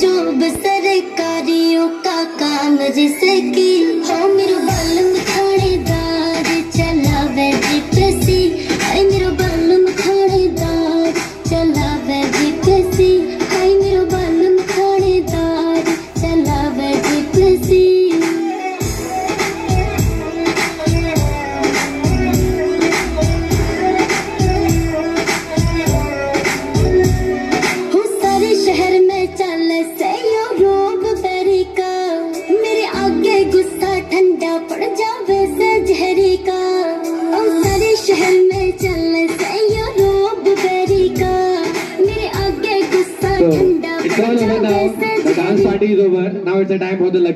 Job सरकारियों का काम जिसे से यो का मेरे आगे गुस्सा ठंडा पड़ जावे से जहरी का और सारे शहर में चल से यो रोब बेरी का मेरे आगे गुस्सा ठंडा पड़ जावे. से dance जहरी party is over. Now it's the time for the lucky.